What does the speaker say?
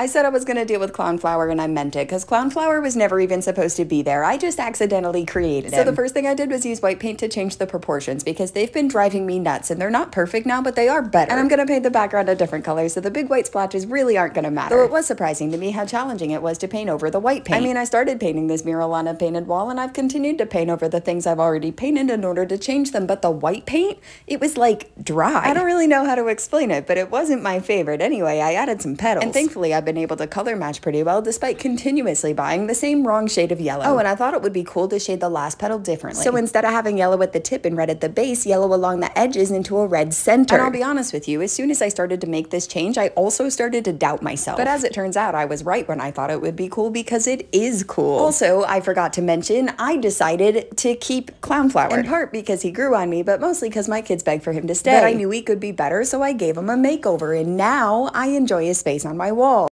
I said I was going to deal with Clownflower and I meant it because Clownflower was never even supposed to be there. I just accidentally created it. So the first thing I did was use white paint to change the proportions because they've been driving me nuts and they're not perfect now, but they are better. And I'm going to paint the background a different color so the big white splotches really aren't going to matter. Though it was surprising to me how challenging it was to paint over the white paint. I mean, I started painting this mural on a painted wall and I've continued to paint over the things I've already painted in order to change them, but the white paint, it was like dry. I don't really know how to explain it, but it wasn't my favorite. Anyway, I added some petals. And thankfully I've been able to color match match pretty well despite continuously buying the same wrong shade of yellow. Oh, and I thought it would be cool to shade the last petal differently. So instead of having yellow at the tip and red at the base, yellow along the edges into a red center. And I'll be honest with you, as soon as I started to make this change, I also started to doubt myself. But as it turns out, I was right when I thought it would be cool because it is cool. Also, I forgot to mention, I decided to keep Clownflower. In part because he grew on me, but mostly because my kids begged for him to stay. But I knew he could be better, so I gave him a makeover, and now I enjoy his space on my wall.